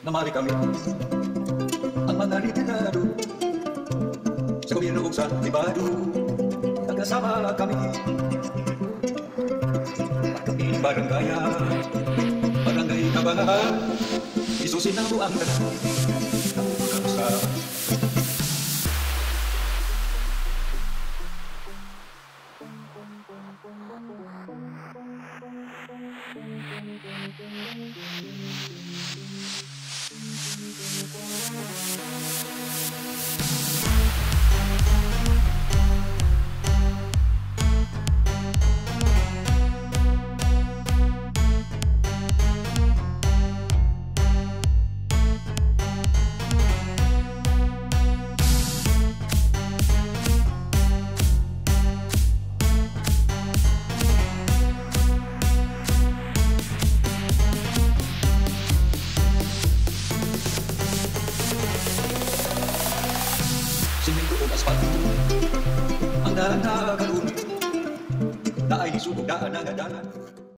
namali kami. Ang mga retirado sa gobyerno ug sa pribado nagkasama kami. At kami barangaya. Barangay kabangahan isusin na ang tanan sa Sinindo o asfalto Ang dahan na Daay Naay sunog na anang